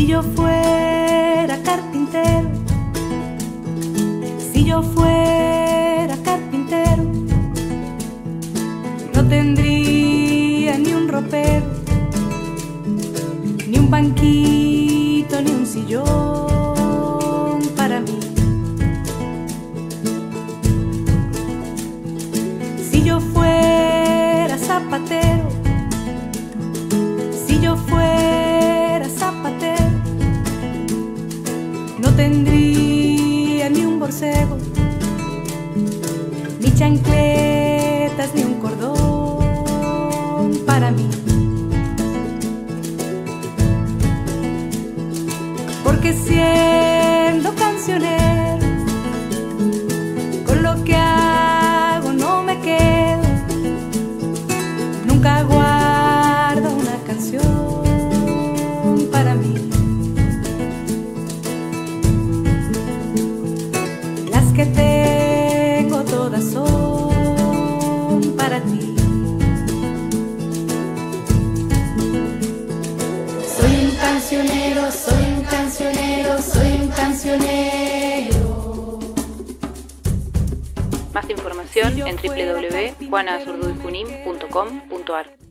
Si yo fuera carpintero, si yo fuera carpintero, no tendría ni un ropero, ni un banquito, ni un sillón para mí. Si yo fuera tendría ni un borcego, ni chancletas, ni un cordón para mí. Porque siendo cancionero, con lo que hago no me quedo, nunca guardo que tengo todas son para ti. Soy un cancionero, soy un cancionero, soy un cancionero. Más información en www.juanazurduyjunim.com.ar